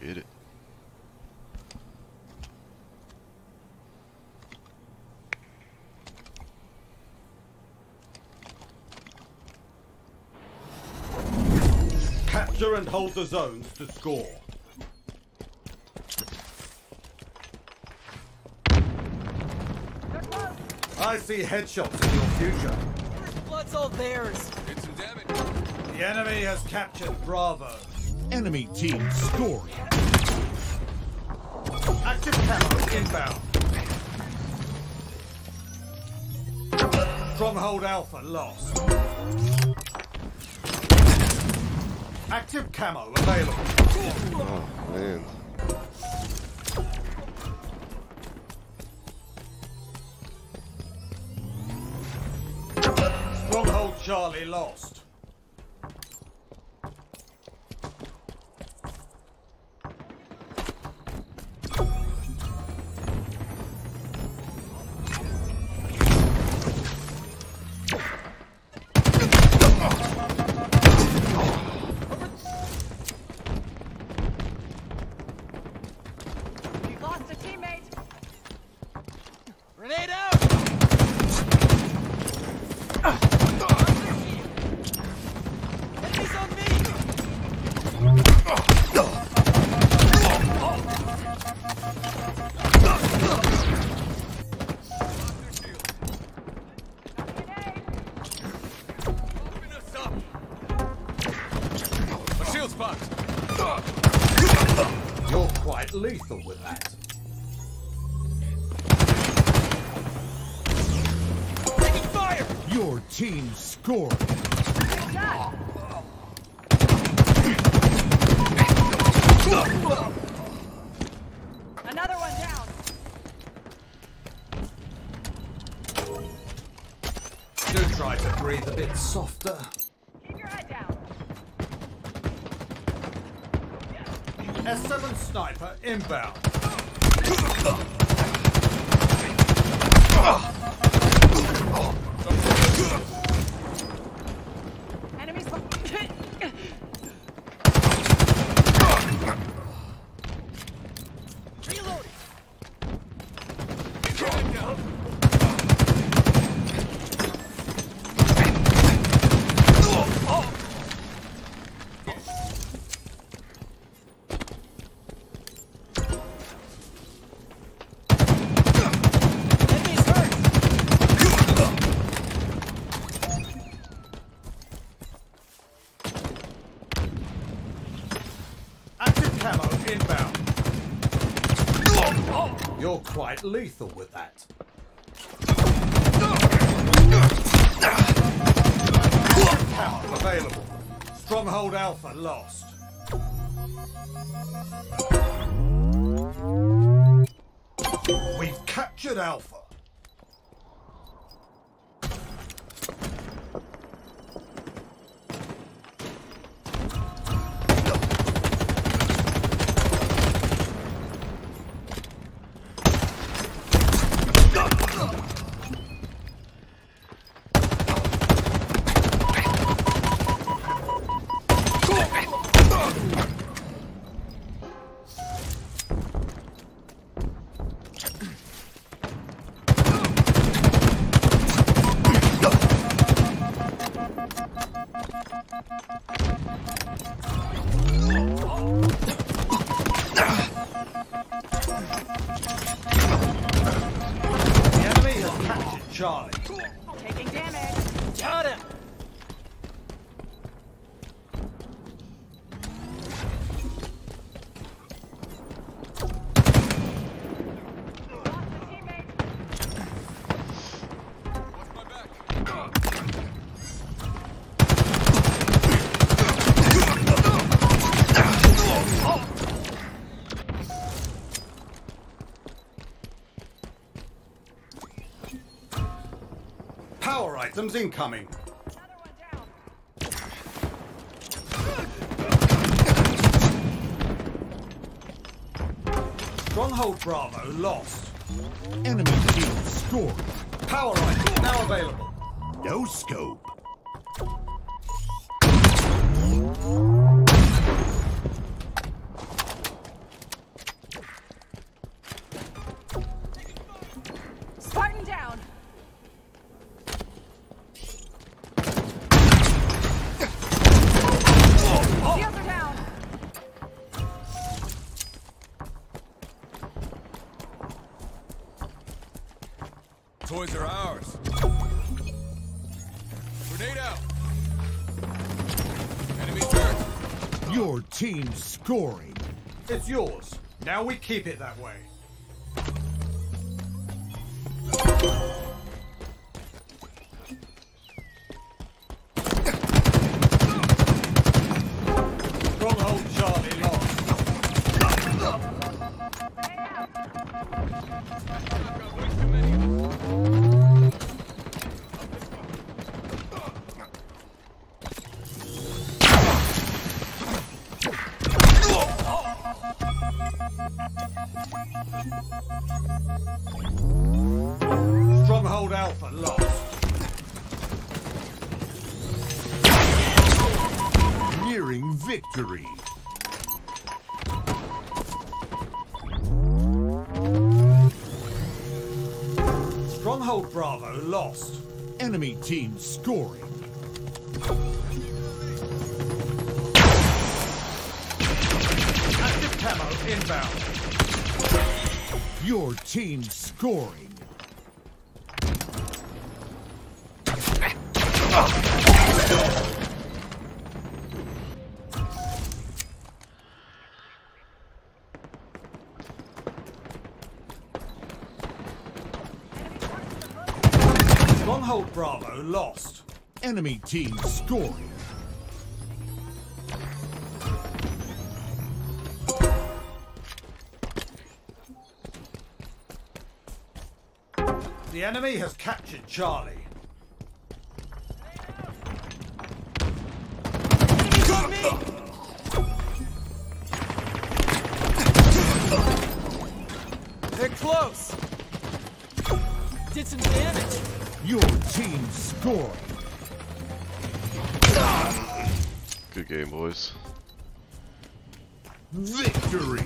Get it. Capture and hold the zones to score. I see headshots in your future. Blood's all theirs. Did some damage. The enemy has captured Bravo. Enemy team scoring. Active camo inbound. Stronghold Alpha lost. Active camo available. Oh, man. Stronghold Charlie lost. You're quite lethal with that. Taking fire. Your team scoring. Another one down. Do try to breathe a bit softer. Keep your head down. S7 sniper inbound. Quite lethal with that. Camo available. Stronghold Alpha lost. We've captured Alpha. Charlie. Taking damage. Got him. Power items incoming. Another one down. Stronghold Bravo lost. Enemy team scored. Power item now available. No scope. Boys are ours. Grenade out. Enemies hurt. Your team scoring. It's yours. Now we keep it that way. Stronghold Alpha lost. Nearing victory. Stronghold Bravo lost. Enemy team scoring. Active camo inbound. Your team scoring. Stronghold Bravo lost. Enemy team scoring. The enemy has captured Charlie. They're close. Did some damage. Your team scoring. Good game, boys. Victory.